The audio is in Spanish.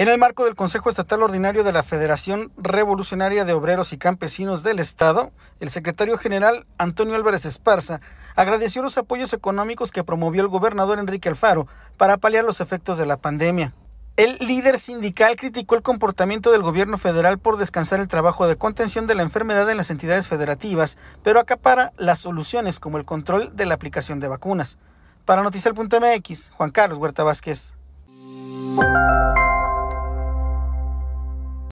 En el marco del Consejo Estatal Ordinario de la Federación Revolucionaria de Obreros y Campesinos del Estado, el secretario general Antonio Álvarez Esparza agradeció los apoyos económicos que promovió el gobernador Enrique Alfaro para paliar los efectos de la pandemia. El líder sindical criticó el comportamiento del gobierno federal por descansar el trabajo de contención de la enfermedad en las entidades federativas, pero acapara las soluciones como el control de la aplicación de vacunas. Para Noticiel.mx, Juan Carlos Huerta Vázquez.